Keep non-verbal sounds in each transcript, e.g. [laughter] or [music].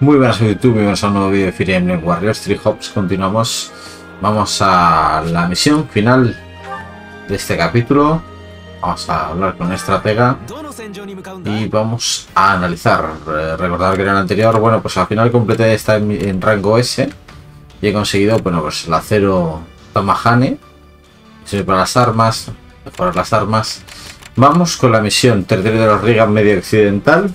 Muy buenas a YouTube, bienvenidos a un nuevo vídeo de Fire Emblem Warriors 3 Hops. Continuamos, vamos a la misión final de este capítulo. Vamos a hablar con estratega y vamos a analizar. Eh, recordar que en el anterior, bueno, pues al final completé esta en, en rango S y he conseguido, bueno, pues el acero Tamahane. Sirve para las armas, mejorar las armas. Vamos con la misión Territorio de los Rigan Medio Occidental.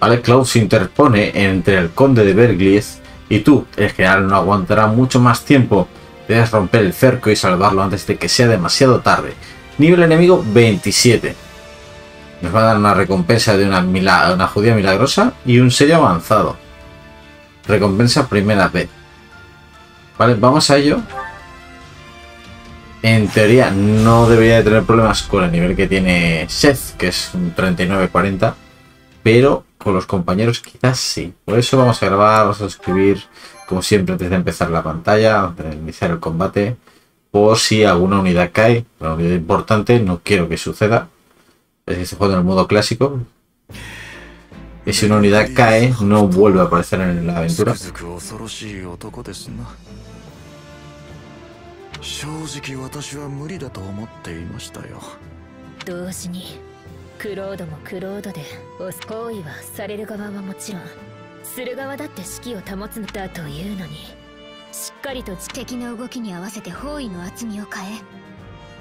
Cloud se interpone entre el conde de Bergliez y tú, el general, no aguantará mucho más tiempo. Debes romper el cerco y salvarlo antes de que sea demasiado tarde. Nivel enemigo 27. Nos va a dar una recompensa de una, una judía milagrosa y un sello avanzado. Recompensa primera vez. Vale, vamos a ello. En teoría no debería de tener problemas con el nivel que tiene Seth, que es un 39-40. Pero con los compañeros quizás sí. Por eso vamos a grabar, vamos a escribir como siempre antes de empezar la pantalla, antes de iniciar el combate. Por si alguna unidad cae, una unidad importante, no quiero que suceda. Es que estoy jugando en el modo clásico. Y si una unidad cae, no vuelve a aparecer en la aventura. 正直私は無理だと思っていましたよ同時に クロードもクロードで押す行為はされる側はもちろん。する側だって士気を保つんだというのに。しっかりと敵の動きに合わせて包囲の厚みを変え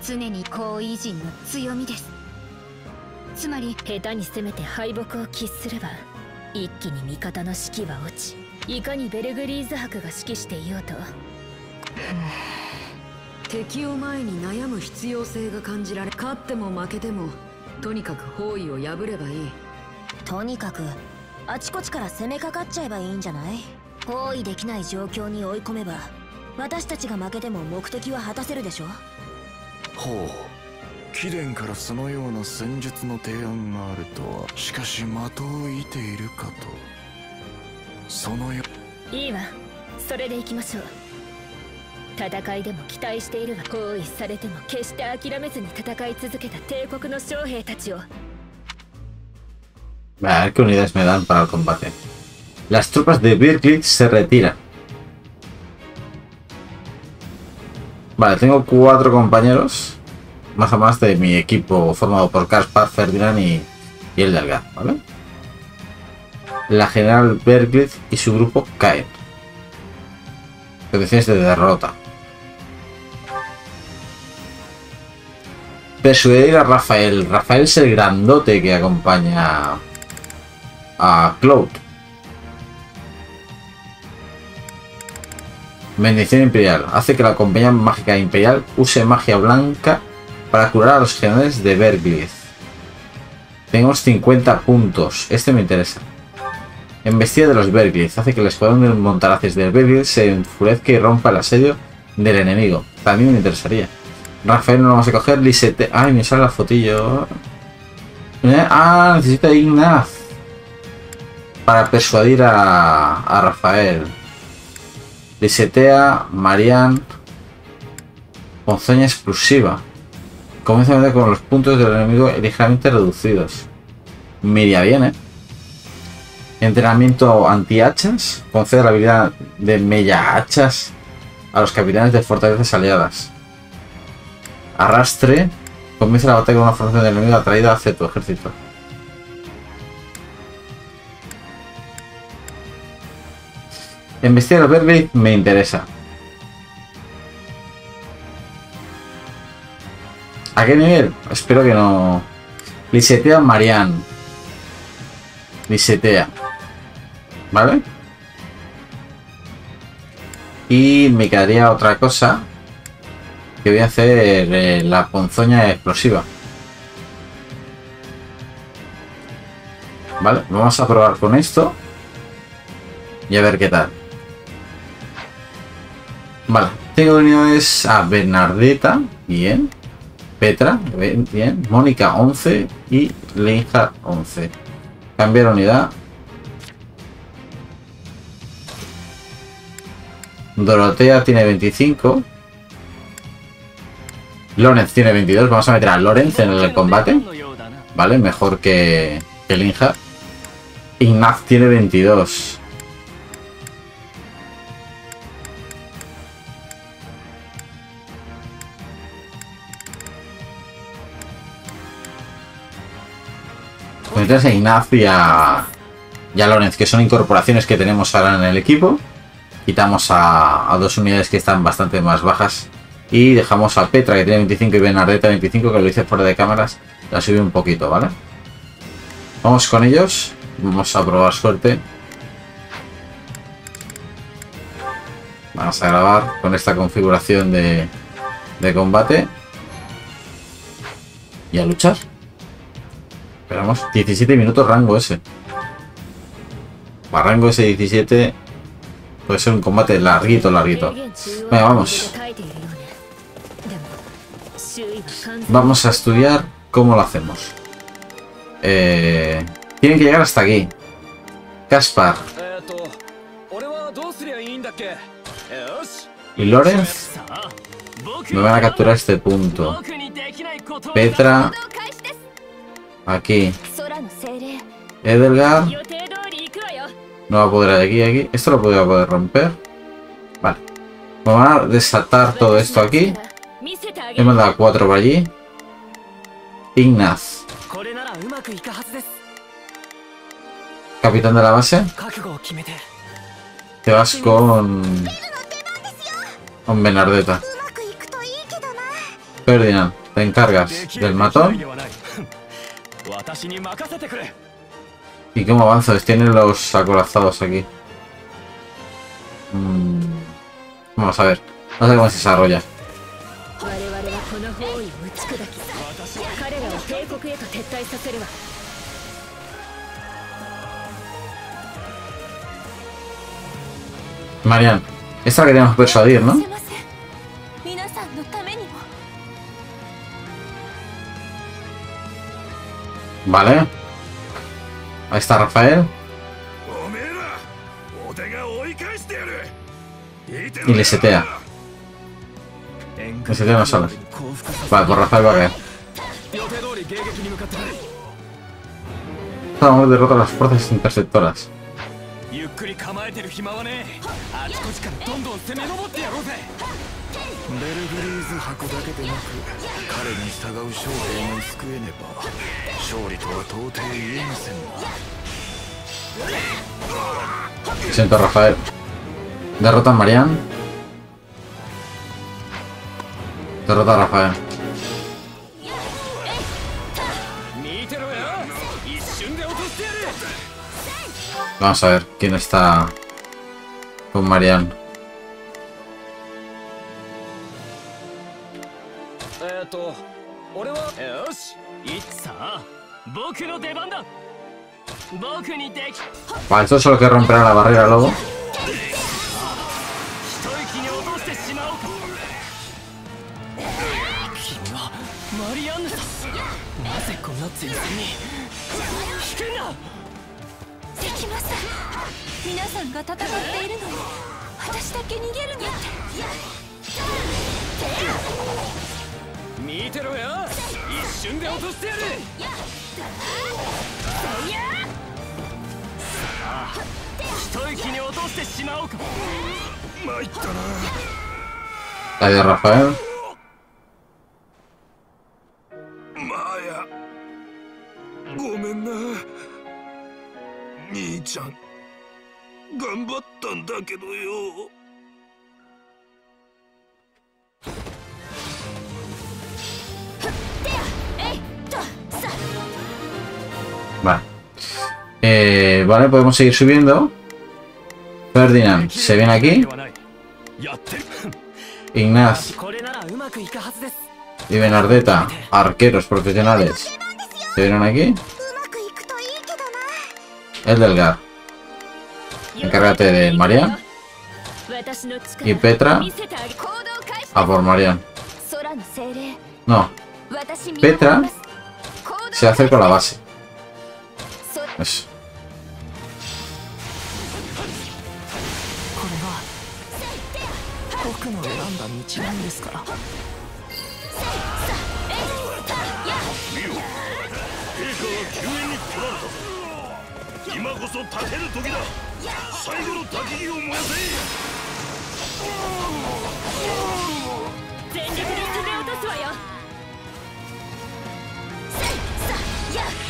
常に高位陣の強みですつまり下手に攻めて敗北を喫すれば一気に味方の士気は落ちいかにベルグリーズ伯が指揮していようと。[sighs] 敵を前に悩む必要性が感じられ勝っても負けてもとにかく包囲を破ればいい。とにかくあちこちから攻めかかっちゃえばいいんじゃない？包囲できない状況に追い込めば私たちが負けても目的は果たせるでしょ？ほう。貴殿からそのような戦術の提案があるとは。しかし的を射ているかと。そのよいいわ。それで行きましょう 戦いでも期待しているが包囲されても決して諦めずに戦い続けた帝国の将兵たちを A ver qué unidades me dan para el combate. Las tropas de Birklitz se retiran. Vale, tengo cuatro compañeros. Más o más de mi equipo formado por Kaspar, Ferdinand y, y el Delgado, ¿vale? La general Berglitz y su grupo caen. Condiciones de derrota. Persuadir a Rafael. Rafael es el grandote que acompaña a Cloud. Bendición Imperial. Hace que la compañía mágica imperial use magia blanca para curar a los generales de Berglith. Tenemos 50 puntos. Este me interesa. Embestida de los Berglith. Hace que el escuadrón de montaraces del Berglith se enfurezca y rompa el asedio del enemigo. También me interesaría. Rafael no lo vamos a coger. Lisette. Ay, me sale la fotillo. Eh, Ah, necesito Ignaz. Para persuadir a, Rafael. Lisetea, Marian. Ponzoña exclusiva. Comienza a con los puntos del enemigo ligeramente reducidos. Me iría bien, ¿eh? Entrenamiento anti-hachas. Concede la habilidad de mella hachas a los capitanes de fortalezas aliadas. Arrastre. Comienza la batalla con una formación del enemigo atraída hacia tu ejército. Investigar Berkeley me interesa. ¿A qué nivel? Espero que no. Lisetea Marian. Lisetea. ¿Vale? Y me quedaría otra cosa. Que voy a hacer eh, la ponzoña explosiva. Vale, vamos a probar con esto. Y a ver qué tal. Vale, tengo unidades a Bernardeta, bien. Petra, bien. Mónica 11 y Leinhard 11. Cambiar unidad. Dorotea tiene 25. Lorenz tiene 22. Vamos a meter a Lorenz en el combate. Vale, mejor que, que Linja. Ignaz tiene 22. Pues metes a Ignaz y a, y a Lorenz, que son incorporaciones que tenemos ahora en el equipo. Quitamos a, a dos unidades que están bastante más bajas y dejamos a Petra, que tiene 25, y Benardeta 25, que lo hice fuera de cámaras. La subí un poquito, ¿vale? Vamos con ellos. Vamos a probar suerte. Vamos a grabar con esta configuración de, de combate. Y a luchar. Esperamos. 17 minutos rango ese. Para rango ese 17 puede ser un combate larguito, larguito. Venga, vamos. Vamos a estudiar cómo lo hacemos. Eh, tienen que llegar hasta aquí. Caspar. Y Lorenz me van a capturar este punto. Petra. Aquí. Edelgar. No va a poder aquí, aquí. Esto lo podría poder romper. Vale. Vamos a desatar todo esto aquí. Hemos dado cuatro por allí. Ignaz. Capitán de la base. Te vas con... Con Benardeta. Ferdinand, te encargas del matón. ¿Y cómo avanzas? Tienen los acorazados aquí. Mm. Vamos a ver. No sé cómo se desarrolla. Marian, esta la queríamos persuadir, ¿no? Vale. Ahí está Rafael. Y le setea. Le setea las alas. Vale, pues Rafael va a caer. Vamos derrota las fuerzas interceptoras. ゆっくり構えてる暇はねあちこちからどんどん攻め上ってやろうぜベルグリーズ箱だけでなく彼に従う将兵も救えねば勝利とは到底言えませんな Siento Rafael. Derrota a Marian. Derrota a Rafael. Vamos a ver quién está con Marian. Vale, estos son los que romperán la barrera, lobo. さんが戦っているのに私だけ逃げるなんて見てろよ。一瞬で落としてやる。さあ一息に落としてしまおうか。参ったな。ごめんな。兄ちゃん頑張ったんだけどよ Vale. Eh, vale, podemos seguir subiendo. Ferdinand se viene aquí. やってる Ignaz これならうまくいくはずです y Benardeta, arqueros profesionales. Se vienen aquí. うま Encárgate de Marian. Y Petra. A por Marian. No. Petra se acerca a la base.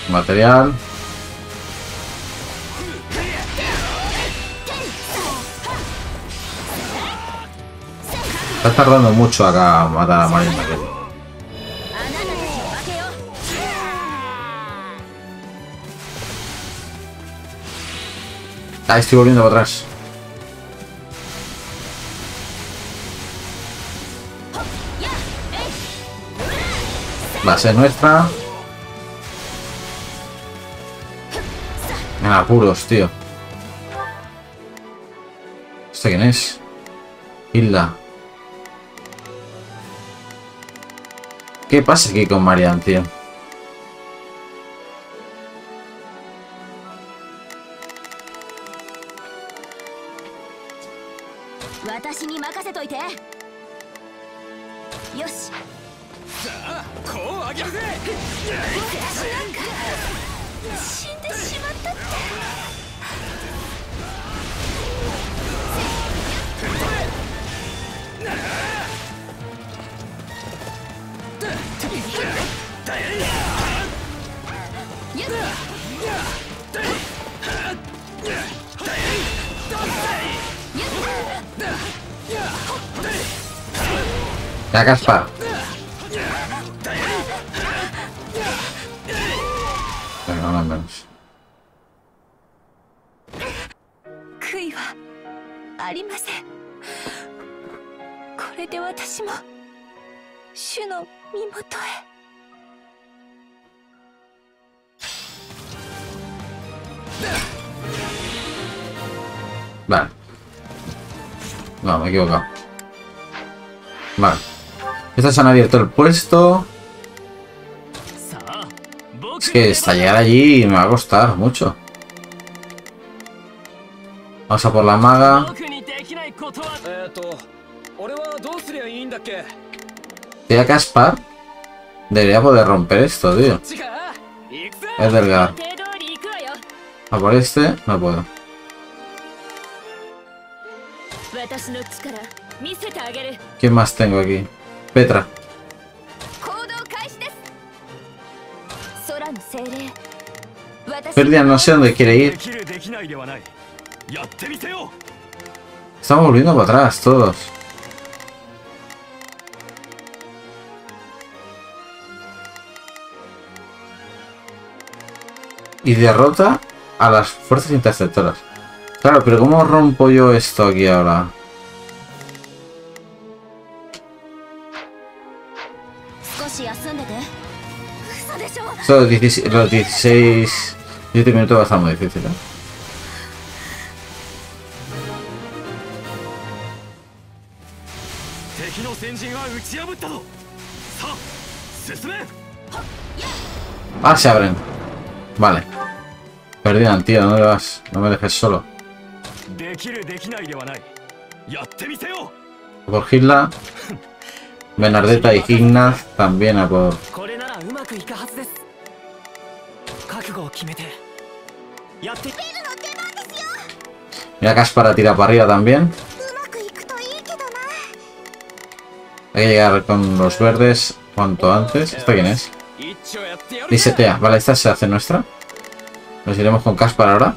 Material. Está tardando mucho acá matar a Marina. Ah, estoy volviendo para atrás. Ser nuestra. En apuros, tío. ¿Este quién es? Hilda. ¿Qué pasa aquí con Marian, tío? 私に任せといて。よし。さあこうあげるぜ。私なんか悔いはありませんこれで私も主の身元へ Vale. No, me he equivocado. Vale. Estas han abierto el puesto. Es que hasta llegar allí me va a costar mucho. Vamos a por la maga. Voy a caspar. Debería poder romper esto, tío. Edgar. A por este, no puedo. ¿Quién más tengo aquí? Petra. Ferdian no sé dónde quiere ir. Estamos volviendo para atrás todos. Y derrota a las fuerzas interceptoras. Claro, pero ¿cómo rompo yo esto aquí ahora? Los 16, los 16 minutos va a estar muy difícil, ¿eh? Ah, se abren. Vale. Perdida, tío, no me vas. No me dejes solo. Por Hitler. Benardetta y Ignaz también a por を決めてやって Mira Caspar tira para arriba también. うまくいくといいけどな Hay que llegar con los verdes cuanto antes. ¿Esta quién es? 一丁やってやる Lisetea. Vale, esta se hace nuestra. Nos iremos con Caspar ahora.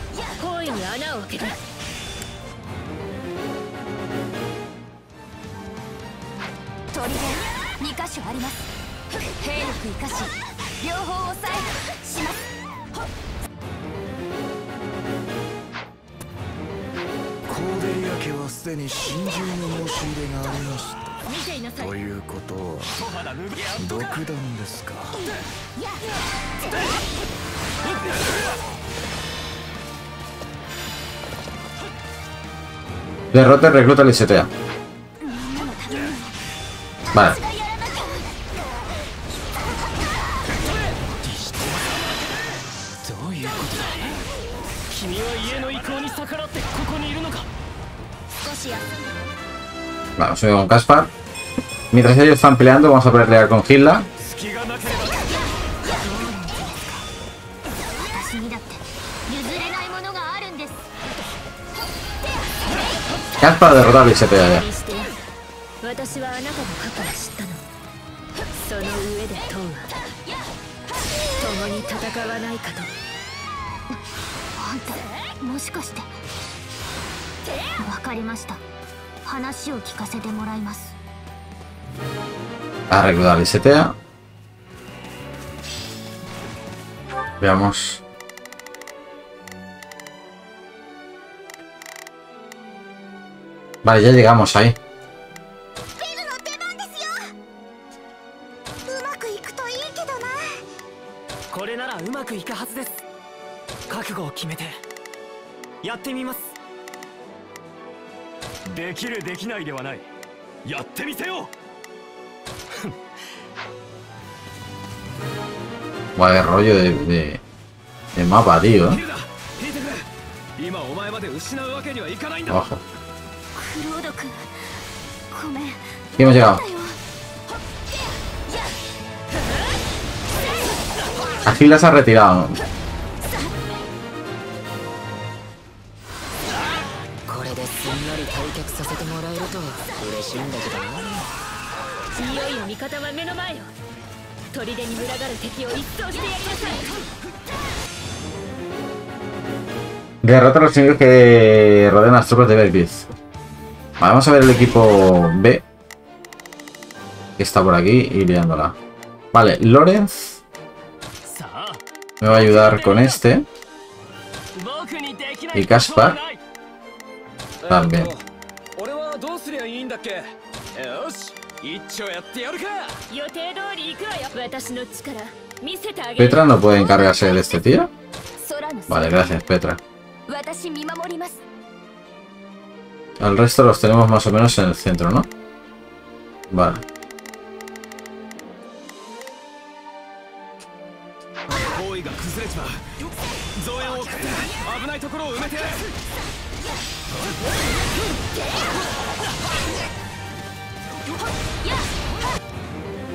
敵が来ましたか戦場に穴を開ける砦2箇所あります。兵力生かし両方押さえします。コーデリア家はすでに心中の申し入れがありました。ということは独断ですか Derrota el recluta al STA. Vale. Vamos, vale, con Caspar. Mientras ellos están peleando, vamos a pelear con Hilda. やっぱだろダメージしてたよね。私はあなたの過去を知ったのその上でトンは共に戦わないかとあんたもしかして？わかりました話を聞かせて？もらいますあ r r e g l a て？ese. Veamos. くいくといいけどなこれならうまくいくはずです覚悟を決めてやってみますできるできないではないやってみせよ Vaya rollo de, de, de mapa, tío. ヒルダ引いてくれ今お前まで失うわけにはいかないんだ Y hemos llegado. Agila se ha retirado. Derrota a los enemigos que rodean las tropas de Belgis. Vamos a ver el equipo B. Que está por aquí y liándola. Vale, Lorenz. Me va a ayudar con este. Y Kaspar. También. Petra no puede encargarse de este tío. Vale, gracias, Petra. Al resto los tenemos más o menos en el centro, ¿no? Vale.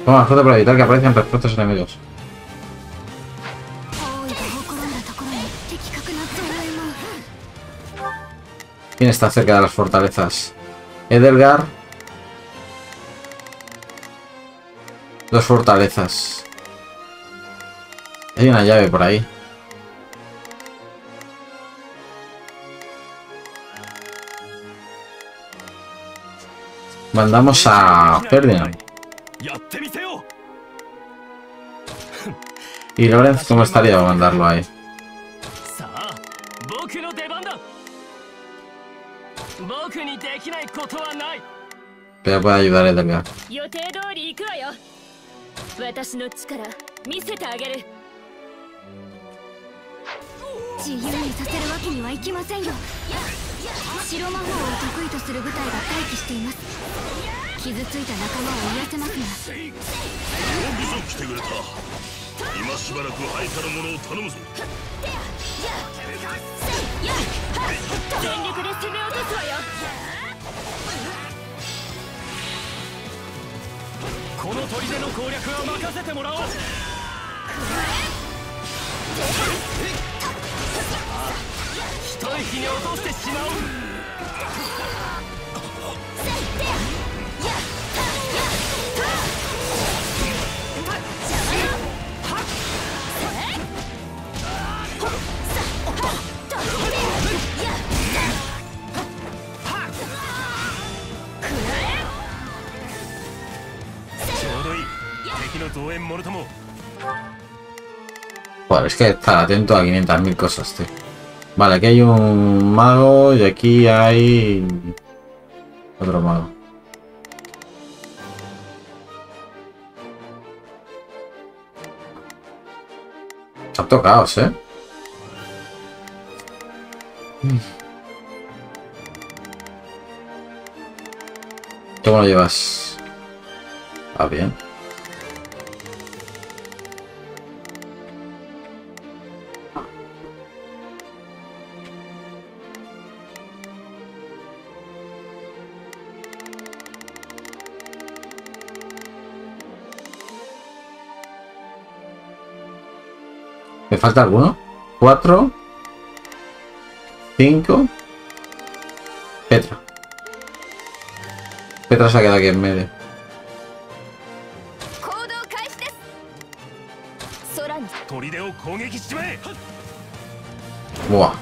Vamos, para evitar que aparezcan respuestas enemigos. ¿Quién está cerca de las fortalezas? Edelgar. Dos fortalezas. Hay una llave por ahí. Mandamos a Ferdinand. ¿Y Lorenz cómo estaría mandarlo ahí? ことはない。Pero puede ayudar a Edelgar. 予定通り行くわよ。私の力見せてあげる。自由にさせるわけにはいきませんよ。白魔法を得意とする部隊が待機しています。傷ついた仲間を癒せますが。よくぞ来てくれた。今しばらく配下の者を頼むぞ。全力で攻め落とすわよこの砦の攻略は任せてもらおう。一息に落としてしまおう。ち Joder, es que estar atento a 500.000 cosas, tío. Vale, aquí hay un mago y aquí hay... Otro mago. Han tocado, ¿eh? ¿Cómo lo llevas? Ah, bien. ¿Me falta alguno? 4, 5, Petra. Petra se ha quedado aquí en medio. Buah.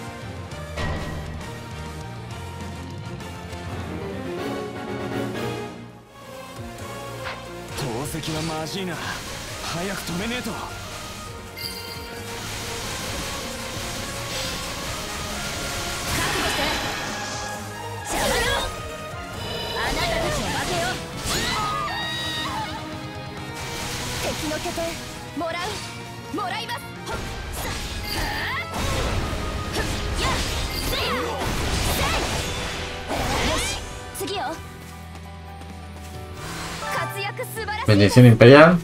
imperial.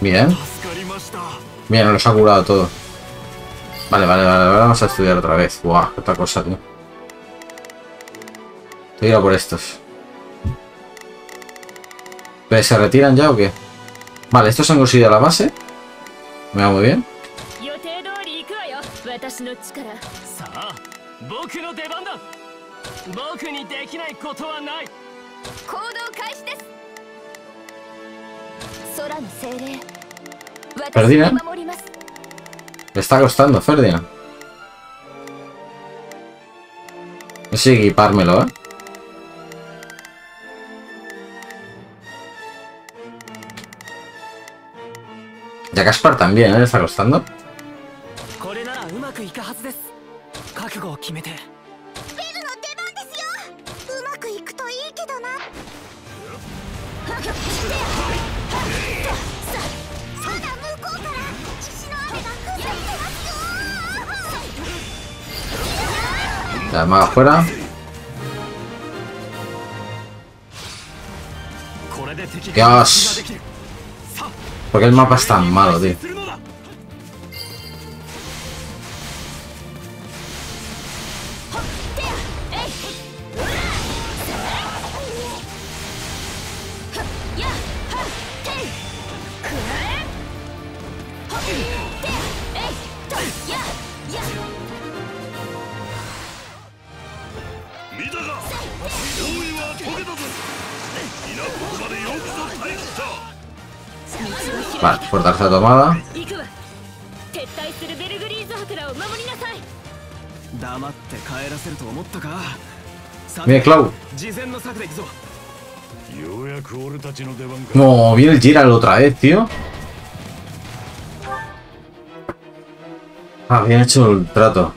Bien. Bien, nos ha curado todo. Vale, vale, vale, vamos a estudiar otra vez. Buah, otra cosa, tío. Te a por estos. ¿Se retiran ya o qué? Vale, estos han conseguido la base. Me va muy bien. Ferdinand. Le está costando, Ferdinand. No sé equipármelo, ¿eh? Ya Caspar también, ¿eh? Está costando. これならうまくいくはずです覚悟を決めてベルの出番ですようまくいくといいけどなまだ向こうから石の雨が降っていますよ La maga fuera. これで敵 Dios ができるさあ Porque el mapa es tan malo, tío. Vale, fortaleza tomada. Mira, Clau. No, viene el Giral otra vez, tío. Habían ah, hecho el trato.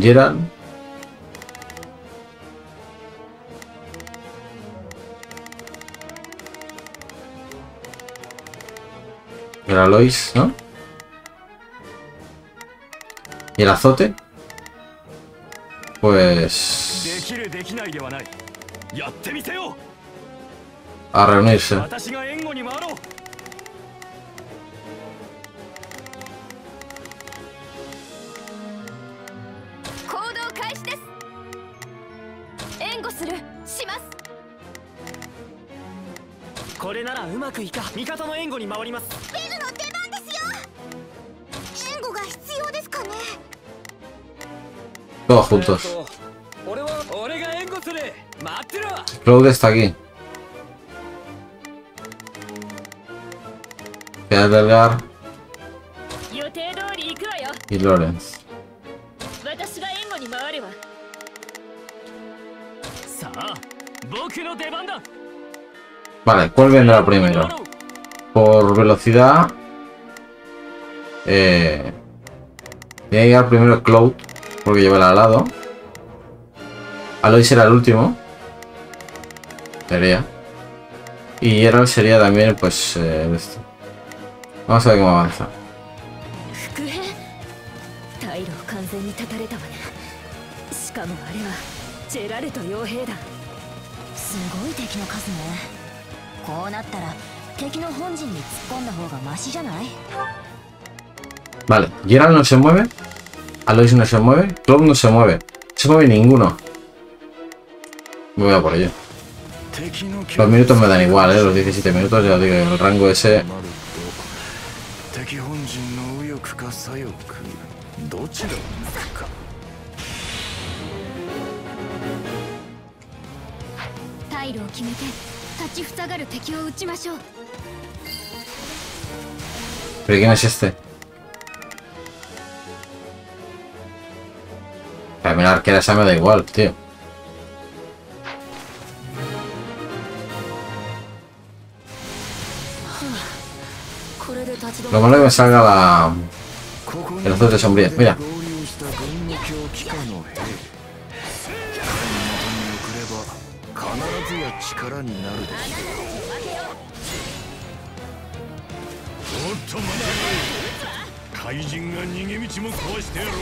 Gerald. El Alois, ¿no? ¿Y el azote? Pues... A reunirse. これならうまくいか。味方の援護に回ります。ベルの出番ですよ援護が必要ですかね Todos juntos. 俺は俺が援護する待ってろ Cloud está aquí. Queda Delgar 予定通り行くわよ。y Lorenz. 私が援護に回るわ。さあ僕の出番だ Vale, ¿cuál vendrá primero? Por velocidad. Eh, tiene que llegar primero Cloud, porque lleva el alado. Aloy será el último. Sería. Y Geralt sería también, pues, eh, esto. Vamos a ver cómo avanza. なったら敵の本陣に突っ込んだ方がマシじゃない Vale, Geralt no se mueve. Alois no se mueve. Clove no se mueve. Se mueve ninguno. Me voy a por ello. 敵の Los minutos me dan igual, ¿eh? Los 17 minutos, ya os digo, el rango ese... なると敵本陣の右翼か左翼どちらを抜くか退路を決めて立ちふさがる敵を撃ちましょう ¿Pero quién es este? A mí la arquera esa me da igual, tío. これで立ち止 Lo malo es que me salga la... ここに El azul de sombría. Mira. 怪人が逃げ道も壊してやろう。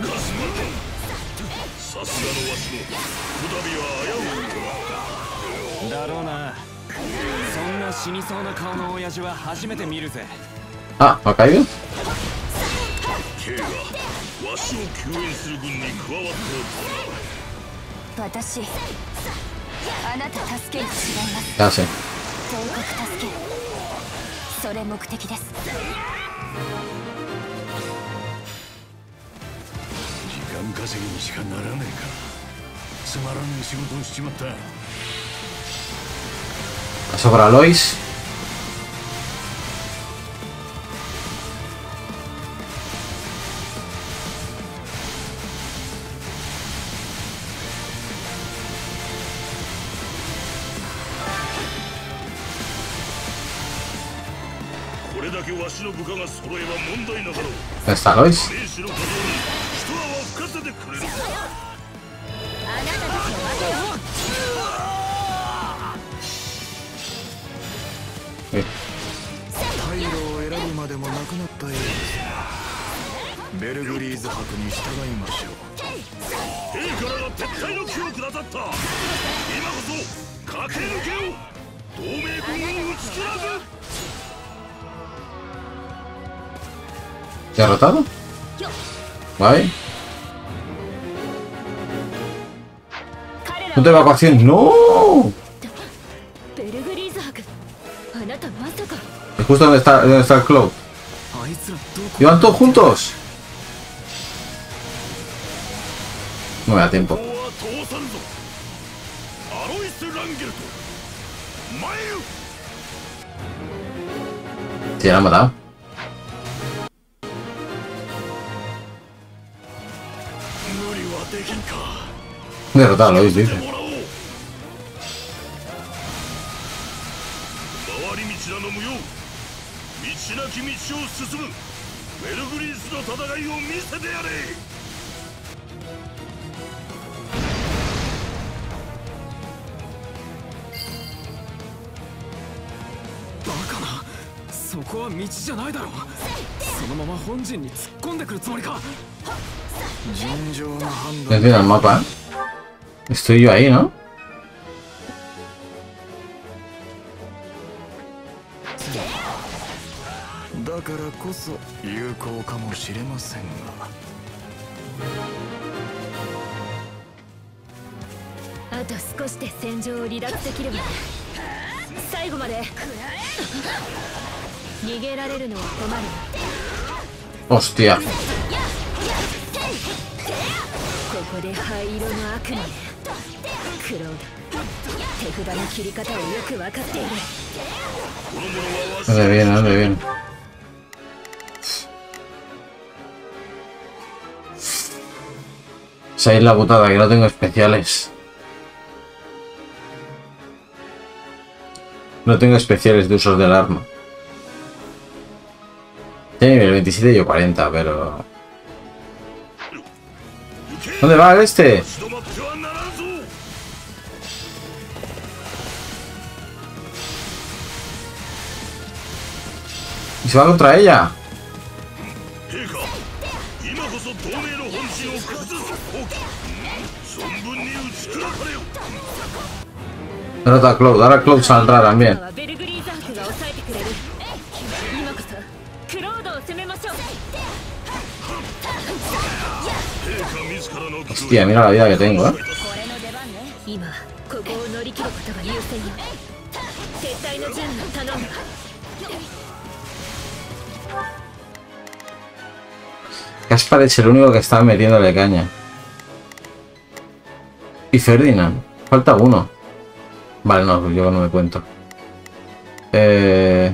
ガスマ君さすがのわしもこたびは危ういだろうな。そんな死にそうな顔の親父は初めて見るぜ。Ah, ¿me ha caído? ケイがわしを救援する軍に加わっておった私あなた助ける違います.全国助ける。それ目的です。時間稼ぎにしかならねえか。つまらねえ仕事をしちまった。Paso por Alois.「の部下が揃えば問題なかろう。¿Dónde está Alois? 兵士の稼働に一泡吹かせてくれる。あなたたちのわけよ Eh, 退路を選ぶまでもなくなったようですなベルグリーズ博に従いましょう。撤退の気をくださった ¿Derrotado? Vale. ¡No te evacuación! ¡No! Es justo donde está, donde está el club. ¡Y todos juntos! No me da tiempo. Se sí, la ha matado. Derrotado, lo dice. もらおう回り道なの無用道なき道を進むベルグリースの戦いを見せてやれバカなそこは道じゃないだろそのまま本陣に突っ込んでくるつもりか尋常な判 No 断 entiendo el mapa. Estoy yo ahí, ¿no? だからこそ有効かもしれませんが。あと少しで戦場を離脱できれば。最後まで。逃げられるのは困る。Hostia. クロード手札の切り方をよく分かっているこの者はわし ¿Dónde viene? ¿Dónde viene? Esa es la putada, que no tengo especiales. No tengo especiales de usos del arma. Tiene nivel 27 y yo 40, pero... ¿Dónde va el este? Y se va contra ella. Derrota a Cloud, ahora Cloud saldrá también. Hostia, mira la vida que tengo, eh. Caspar es el único que está metiéndole caña. Y Ferdinand. Falta uno. Vale, no, yo no me cuento. Eh...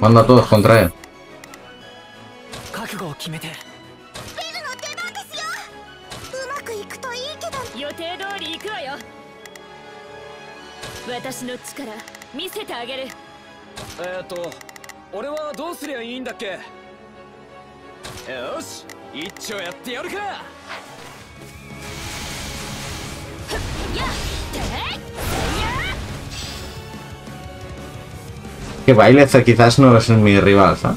Manda a todos contra él. 覚悟を決めて。ベルの出番ですよ。うまくいくといいけど。予定通り行くわよ。私の力見せてあげる。えー、っと俺はどうすりゃいいんだっけ？よし一丁やってやるか。Que Bailecer quizás no es mi rival, ¿sabes?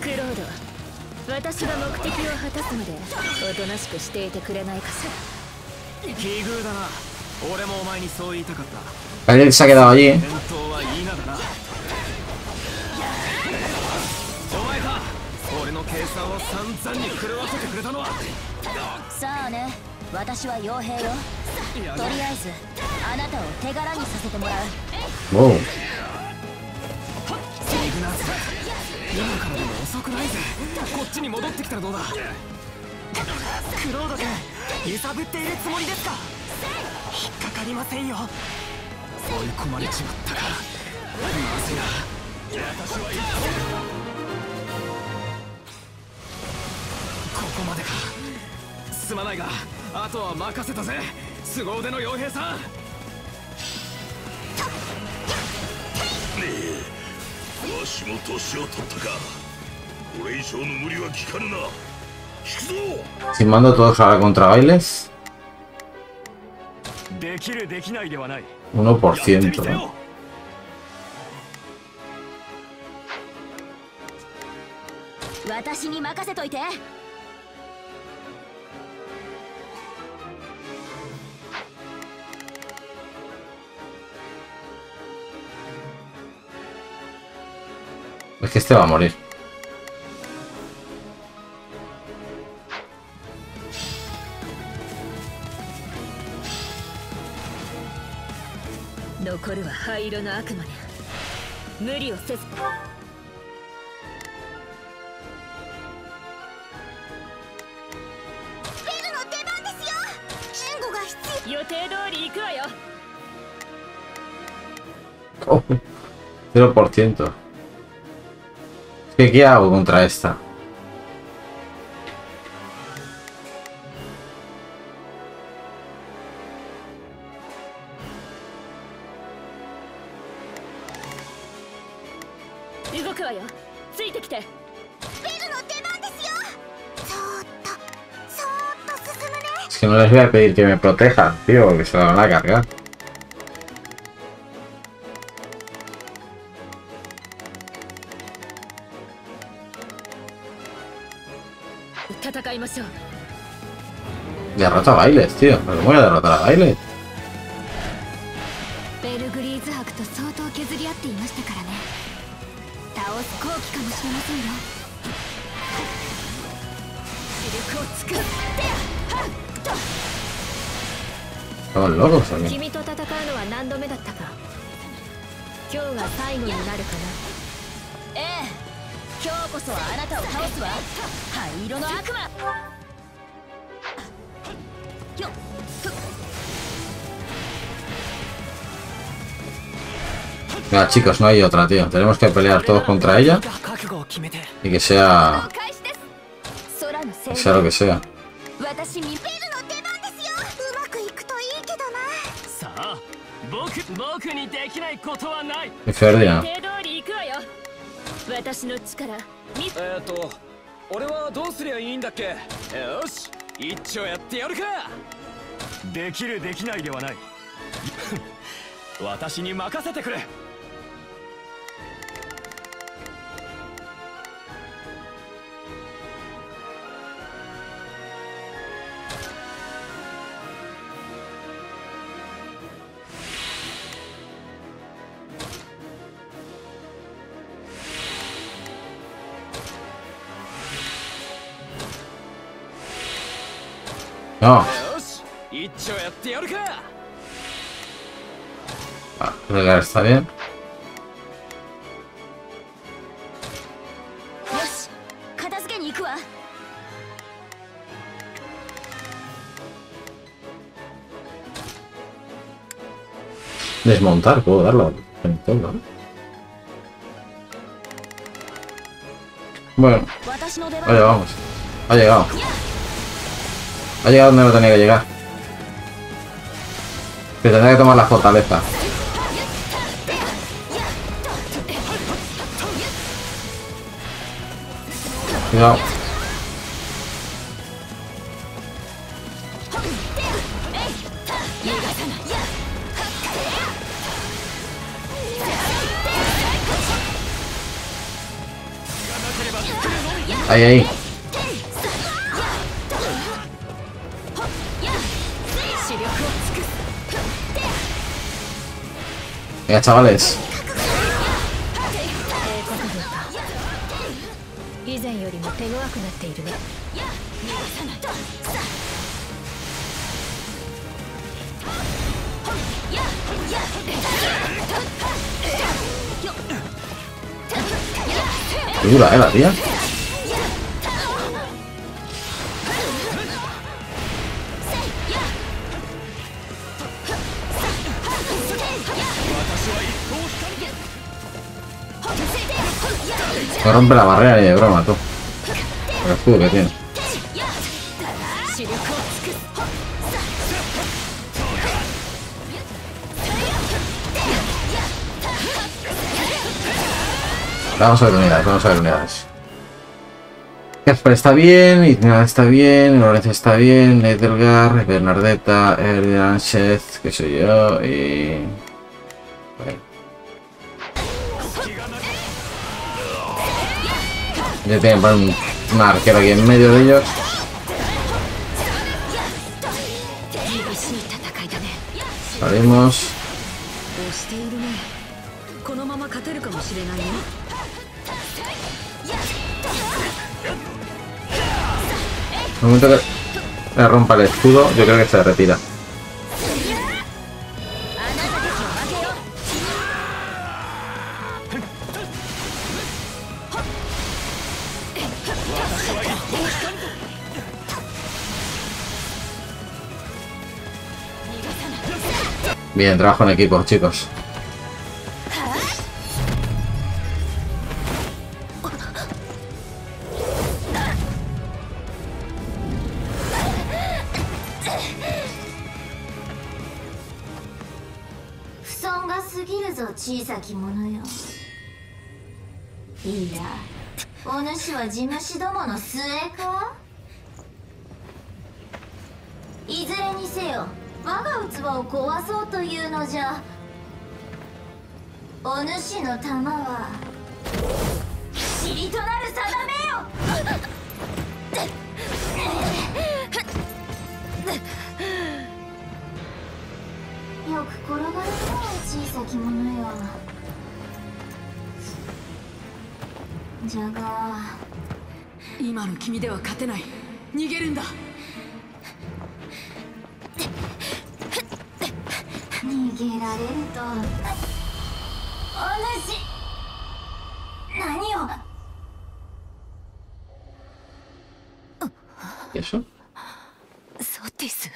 クロード私が目的を果たすまでおとなしくしていてくれないかしら。奇遇だな。俺もお前にそう言いたかった。か。俺の計算を散々に狂わせてくれたのは。さあね。私は傭兵よ。とりあえずあなたを手柄にさせてもらう Wow. イグナース今からでも遅くないぜ。こっちに戻ってきたらどうだ。クロード君揺さぶっているつもりですか。引っかかりませんよ。追い込まれちまったかまずいな私はいつここまでか。すまないがあとは任せたぜ。凄腕の傭兵さん。わしも年を取ったかこれ以上の無理は効かぬな引くぞ Si mando todos ahora contra Bailes. できるできないではない 1%. ¿no? 私に任せといて Es que este va a morir. Oh, 0%. ¿Qué, hago contra esta? Si no les voy a pedir que me protejan, tío, porque se la van a cargar. Derrota Bailes, tío. ¿Pero voy a derrotar a Bailes? Estaban locos también. Mira, chicos, no hay otra, tío. Tenemos que pelear todos contra ella 覚悟を決めて y que sea, 開始です空の que sea lo que sea. 私にベルの出番ですようまくいくといいけどなさあ僕僕にできないことはない Y Ferdinand. 手通り行くわよ私の力見せえっ、と俺はどうすりゃいいんだっけ？よし一丁やってやるかできるできないではない [laughs] 私に任せてくれ Ah, está bien. Desmontar, puedo darla. Bueno, vaya, vamos. Ha llegado. Ha llegado donde no tenía que llegar. Que tendría que tomar la fortaleza. Cuidado. Ahí, ahí. Venga, chavales. Qué dura, eh, la tía. Se rompe la barrera y de broma, tú. El escudo que tiene. Vamos a ver unidades, vamos a ver unidades. Casper está bien, Ignaz está bien, Lorenzo está bien, Edelgar, Bernardetta, Erdian, Sheth, que soy yo, y... Yo tengo que poner un, arquero aquí en medio de ellos. Salimos. El momento que le rompa el escudo, yo creo que se retira. Bien, trabajo en equipo, chicos. ”いうのじゃお主の玉は塵となる定めよよく転がるな小さき者よ。じゃが。今の君では勝てない。逃げるんだ。げられると。お主何を？よいしょソティス。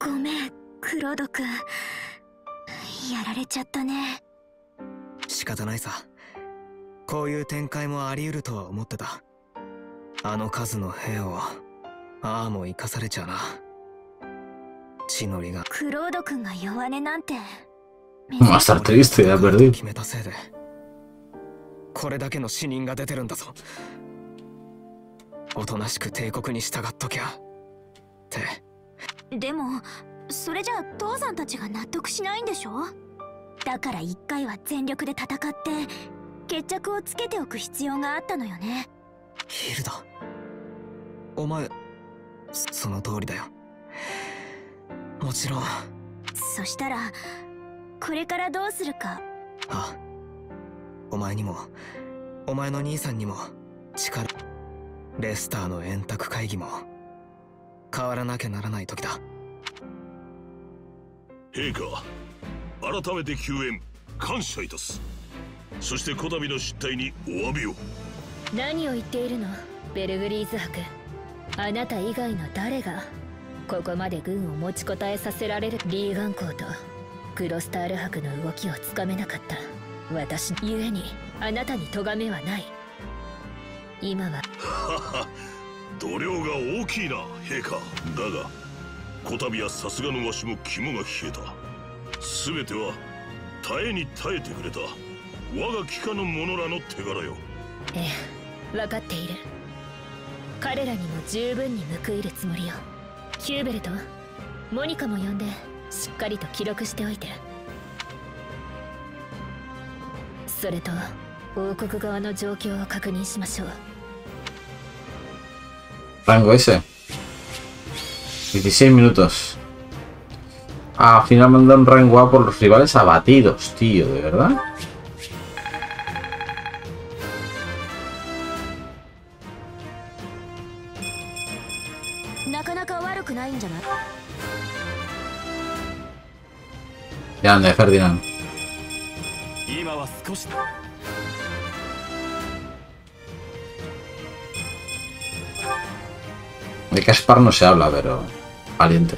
ごめんクロド君。やられちゃったね。仕方ないさ。こういう展開もあり得るとは思ってた。あの数の兵を。ああも生かされちゃうな。血のりが。クロード君が弱音なんて。a estar triste de haber perdido. 決めたせいで。これだけの死人が出てるんだぞ。おとなしく帝国に従っときゃ。って。でもそれじゃあ父さんたちが納得しないんでしょ？だから一回は全力で戦って決着をつけておく必要があったのよね。ヒルダ。お前そその通りだよ。もちろん。あそしたらこれからどうするか。あ。お前にもお前の兄さんにも力レスターの円卓会議も変わらなきゃならない時だ。陛下改めて救援感謝いたす。そしてこたびの失態にお詫びを。何を言っているのベルグリーズ博あなた以外の誰がここまで軍を持ちこたえさせられるリーガン校とクロスタール博の動きをつかめなかった。私ゆえにあなたに咎めはない。今は度量が大きいな陛下。だがこたびはさすがのわしも肝が冷えた。全ては耐えに耐えてくれた。我が帰化の者らの手柄よ。ええ分かっている彼らにも十分に報いるつもりよヒューベルトモニカも呼んでしっかりと記録しておいてそれと王国側の状況を確認しましょう Rango ese. 16 minutos. Ah, al final manda un rango A por los rivales abatidos, tío, ¿de verdad? Grande, Ferdinand. De Caspar no se habla, pero valiente.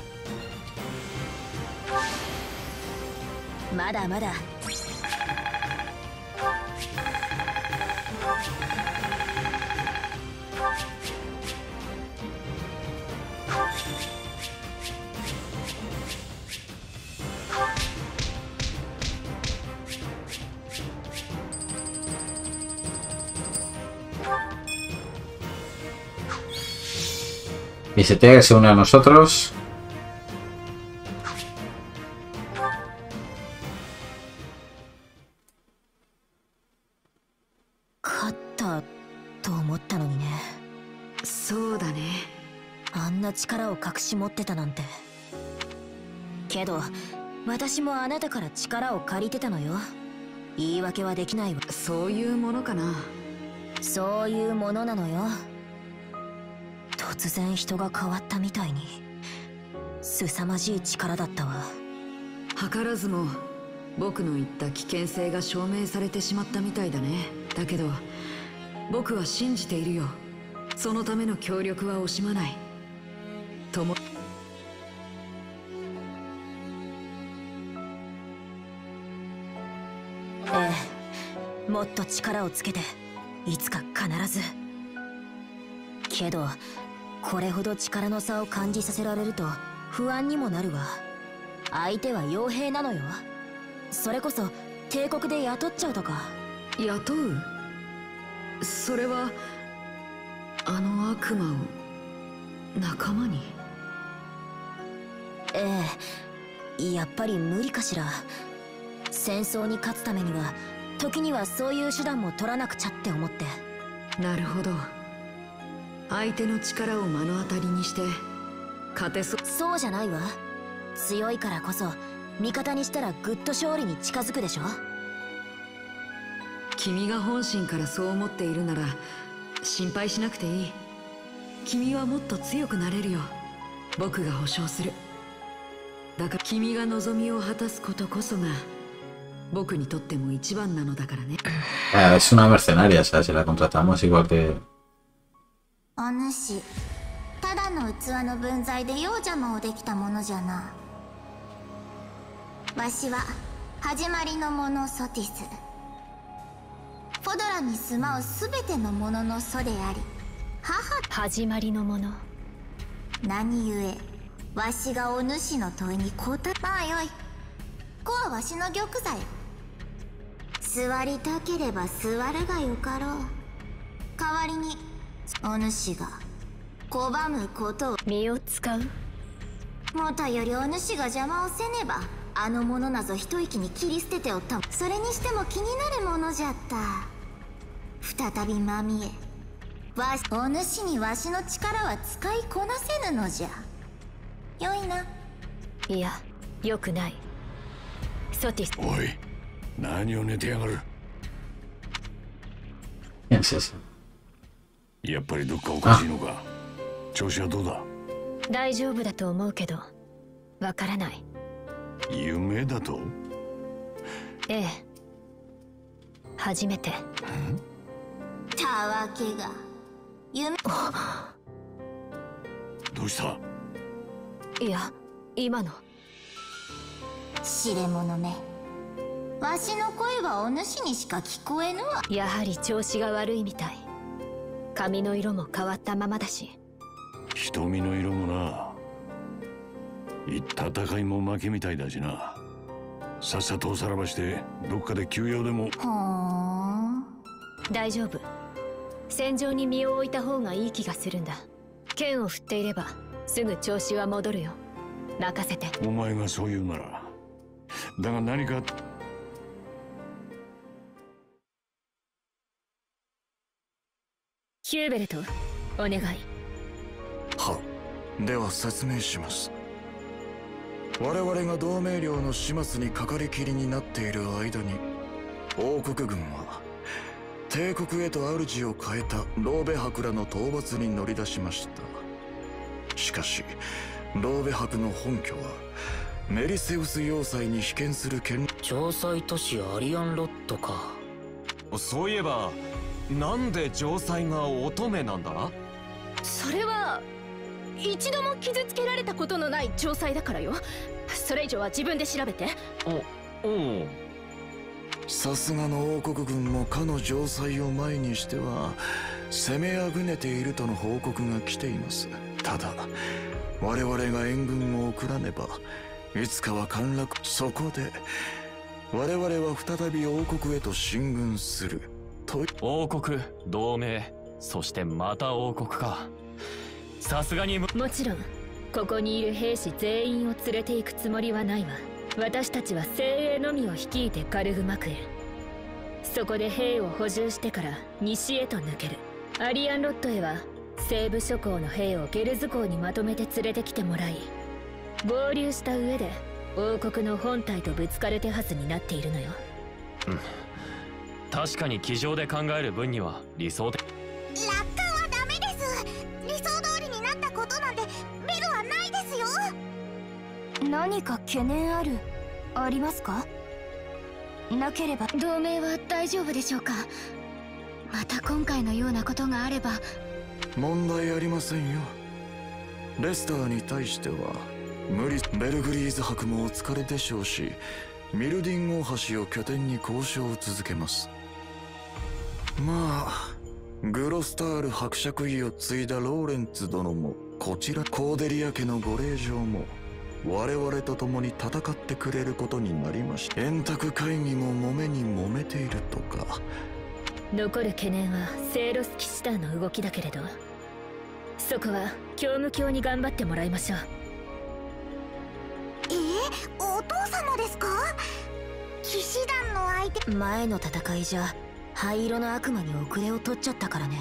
ってたなんてけど私もあなたから力を借りてたのよ言い訳はできないわそういうものかなそういうものなのよ突然人が変わったみたいに凄まじい力だったわ。図らずも僕の言った危険性が証明されてしまったみたいだね。だけど僕は信じているよ。そのための協力は惜しまない。ともええもっと力をつけていつか必ず。けどこれほど力の差を感じさせられると不安にもなるわ。相手は傭兵なのよ。それこそ帝国で雇っちゃうとか。雇う？それはあの悪魔を仲間に？ええ。やっぱり無理かしら。戦争に勝つためには時にはそういう手段も取らなくちゃって思って。なるほど相手の力を目の当たりにして勝てそそうじゃないわ。強いからこそ味方にしたらぐっと勝利に近づくでしょ。君が本心からそう思っているなら心配しなくていい。君はもっと強くなれるよ。僕が保証する。だから君が望みを果たすことこそが僕にとっても一番なのだからね。Eh, es una mercenaria, o sea, si la contratamos igual que... お主。ただの器の分際で用邪魔をできたものじゃな。わしは始まりのものソティス。フォドラに住まう全てのものの祖であり母。始まりのもの。何故わしがお主の問いに答えまあよい。こはわしの玉座よ座りたければ座るがよかろう。代わりにお主が拒むことを。身を使う？もとよりお主が邪魔をせねばあの者なぞ一息に切り捨てておった。それにしても気になるものじゃった。再びまみえわしお主にわしの力は使いこなせぬのじゃ。よいな。いやよくない。ソティス。おい何を寝てやがる？¿Quién es ese? やっぱりどっかおかしいのか。調子はどうだ？大丈夫だと思うけどわからない。夢だと？ええ。初めて。たわけが。夢。どうした？いや今の。知れ者めわしの声はお主にしか聞こえぬわ。やはり調子が悪いみたい髪の色も変わったままだし。瞳の色もな。い戦いも負けみたいだしな。さっさとおさらばしてどっかで休養でも。大丈夫。戦場に身を置いた方がいい気がするんだ。剣を振っていればすぐ調子は戻るよ。任せて。お前がそう言うなら。だが何かヒューベルトお願い。はでは説明します。我々が同盟領の始末にかかりきりになっている間に王国軍は帝国へと主を変えたローベ伯らの討伐に乗り出しました。しかしローベ伯の本拠はメリセウス要塞に被験する権城塞都市アリアンロットか。そういえばなんで城塞が乙女なんだ？それは一度も傷つけられたことのない城塞だからよ。それ以上は自分で調べて。おう。んさすがの王国軍もかの城塞を前にしては攻めあぐねているとの報告が来ています。ただ我々が援軍を送らねばいつかは陥落そこで我々は再び王国へと進軍する。と王国同盟そしてまた王国か。さすがにむ。もちろんここにいる兵士全員を連れて行くつもりはないわ。私たちは精鋭のみを率いてカルグマクへ。そこで兵を補充してから西へと抜ける。アリアンロットへは西部諸侯の兵をゲルズ港にまとめて連れてきてもらい合流した上で王国の本体とぶつかる手はずになっているのよ確かに机上で考える分には理想的楽観はダメです。理想通りになったことなんてビルはないですよ。何か懸念あるありますか？なければ。同盟は大丈夫でしょうか？また今回のようなことがあれば。問題ありませんよ。レスターに対しては無理。ベルグリーズ伯もお疲れでしょうしミルディン大橋を拠点に交渉を続けますまあグロスタール伯爵位を継いだローレンツ殿もこちらコーデリア家のご令状も我々と共に戦ってくれることになりました。円卓会議も揉めに揉めているとか。残る懸念はセイロス騎士団の動きだけれどそこは教務卿に頑張ってもらいましょう。えー、お父様ですか？騎士団の相手。前の戦いじゃ灰色の悪魔に遅れを取っちゃったからね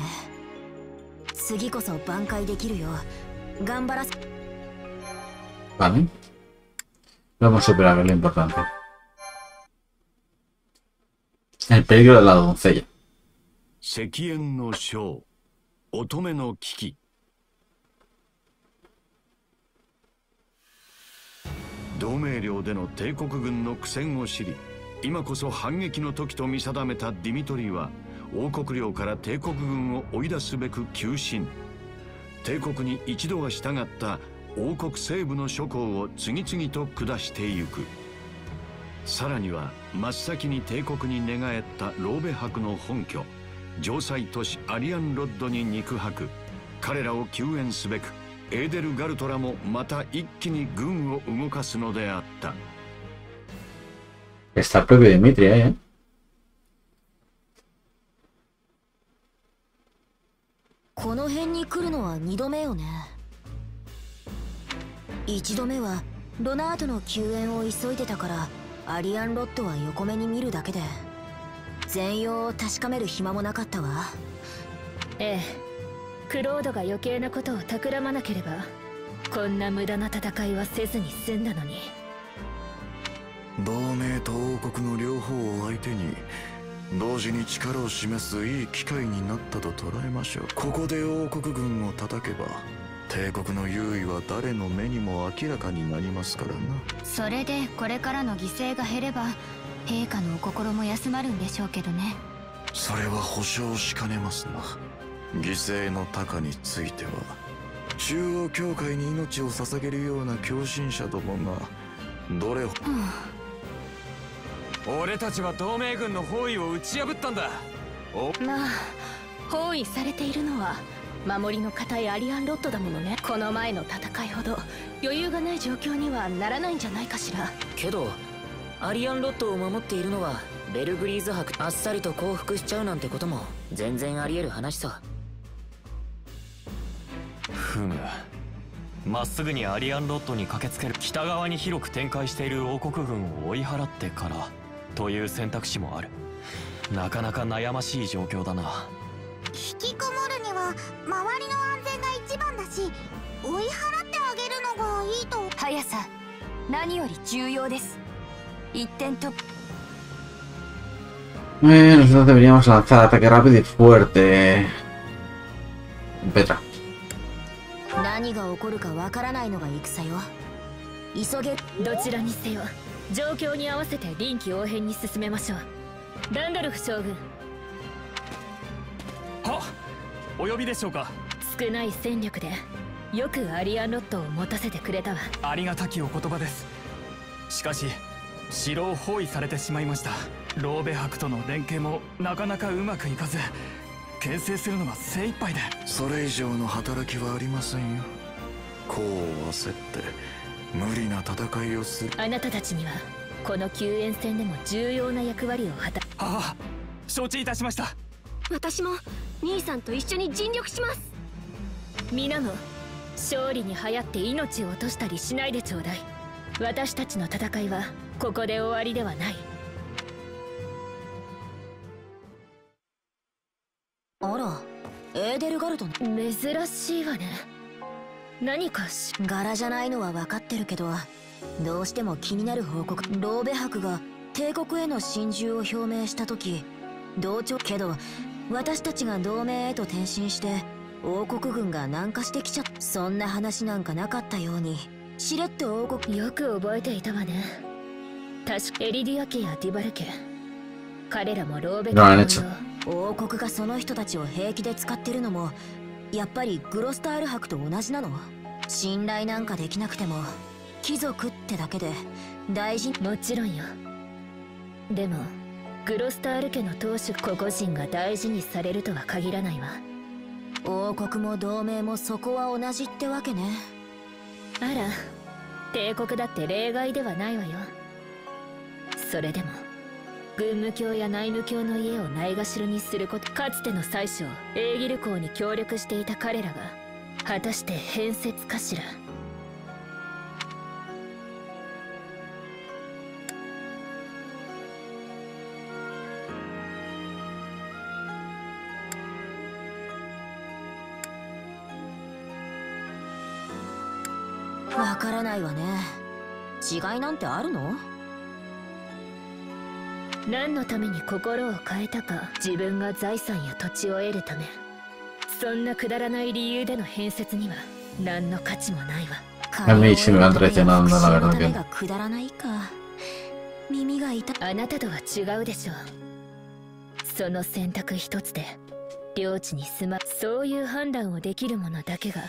次こそ挽回できるよう頑張らせ Vale. Hemos superado, es lo importante. El peligro de la doncella. 石煙の章乙女の危機同盟領での帝国軍の苦戦を知り今こそ反撃の時と見定めたディミトリーは王国領から帝国軍を追い出すべく急進。帝国に一度は従った王国西部の諸侯を次々と下してゆく。さらには真っ先に帝国に寝返ったローベ博の本拠城塞都市アリアンロッドに肉薄。彼らを救援すべくエーデル・ガルトラもまた一気に軍を動かすのであった。Está propio Dimitri, ¿eh? この辺に来るのは2度目よね1度目はロナートの救援を急いでたからアリアンロッドは横目に見るだけで全容を確かめる暇もなかったわええクロードが余計なことを企まなければこんな無駄な戦いはせずに済んだのに同盟と王国の両方を相手に同時に力を示すいい機会になったと捉えましょう。ここで王国軍を叩けば帝国の優位は誰の目にも明らかになりますからな。それでこれからの犠牲が減れば陛下のお心も休まるんでしょうけどね。それは保証しかねますな。犠牲の高については。中央教会に命を捧げるような狂信者どもがどれほ、俺たちは同盟軍の包囲を打ち破ったんだ。まあ包囲されているのは守りの固いアリアンロッドだものね。この前の戦いほど余裕がない状況にはならないんじゃないかしら。けどアリアンロッドを守っているのはベルグリーズ博あっさりと降伏しちゃうなんてことも全然あり得る話さ。ふむ。まっすぐにアリアンロッドに駆けつける。北側に広く展開している王国軍を追い払ってからという選択肢もある。なかなか悩ましい状況だな。引きこもるには周りの安全が一番だし追い払ってあげるのがいいと。速さ何より重要です。一点と。Bueno, entonces deberíamos lanzar ataque rápido y fuerte. Petra. 何が起こるかわからないのが戦よ。急げ。どちらにせよ状況に合わせて臨機応変に進めましょう。ランドルフ将軍。は？お呼びでしょうか？少ない戦力でよくアリアンロットを持たせてくれたわ。ありがたきお言葉です。しかし城を包囲されてしまいました。ローベ博との連携もなかなかうまくいかず牽制するのが精一杯で。それ以上の働きはありませんよ。功を焦って無理な戦いをする。あなたたちにはこの救援戦でも重要な役割を果たああ承知いたしました。私も兄さんと一緒に尽力します。皆も勝利に流行って命を落としたりしないでちょうだい。私たちの戦いはここで終わりではない。あらエーデルガルト珍しいわね何かし柄じゃないのは分かってるけどどうしても気になる報告ローベ博が帝国への侵襲を表明した時同調けど私たちが同盟へと転身して王国軍が南下してきちゃった。そんな話なんかなかったように。しれっと王国よく覚えていたわね。確かエリディア家やディバル家。彼らもローベ家王国がその人たちを平気で使ってるのもやっぱりグロスタール博と同じなの？信頼なんかできなくても貴族ってだけで大事？もちろんよ。でもグロスタール家の当主個々人が大事にされるとは限らないわ。王国も同盟もそこは同じってわけね。あら帝国だって例外ではないわよ。それでも軍務卿や内務卿の家をないがしろにすることかつての宰相エーギル公に協力していた彼らが果たして変節かしら。わからないわね。違いなんてあるの？何のために心を変えたか自分が財産や土地を得るため。そんなくだらない理由での変節には何の価値もないわ。A mí sí me van traicionando, la verdad que. くだらないか耳が痛あなたとは違うでしょう。その選択一つで領地に住まそういう判断をできる者だけが。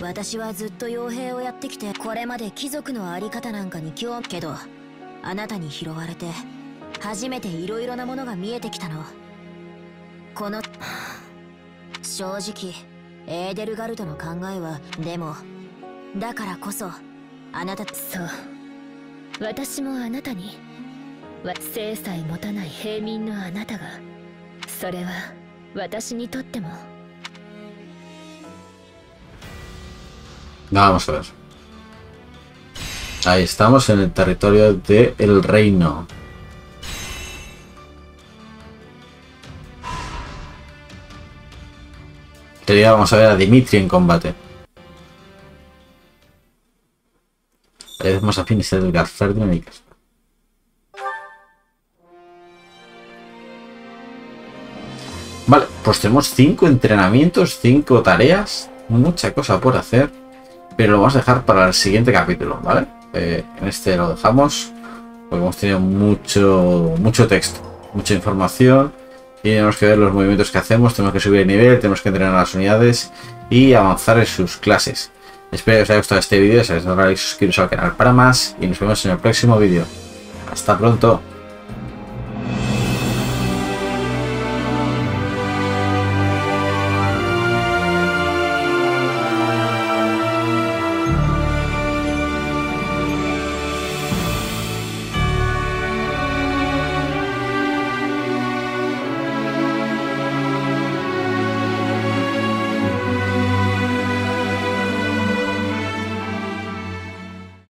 私はずっと傭兵をやってきてこれまで貴族のあり方なんかに興味けどあなたに拾われて初めて色々なものが見えてきたのこの正直エーデルガルトの考えはでもだからこそあなたそう私もあなたに性さえ持たない平民のあなたがそれは私にとっても Vamos a ver. Ahí estamos en el territorio del el reino. Sería, vamos a ver a Dimitri en combate. A Ferdinand y Caspar. Vale, pues tenemos cinco entrenamientos, cinco tareas, mucha cosa por hacer, pero lo vamos a dejar para el siguiente capítulo, ¿vale? Eh, en este lo dejamos, porque hemos tenido mucho, mucho texto, mucha información, y tenemos que ver los movimientos que hacemos, tenemos que subir el nivel, tenemos que entrenar las unidades y avanzar en sus clases. Espero que os haya gustado este vídeo, si os suscribiros al canal para más y nos vemos en el próximo vídeo. Hasta pronto.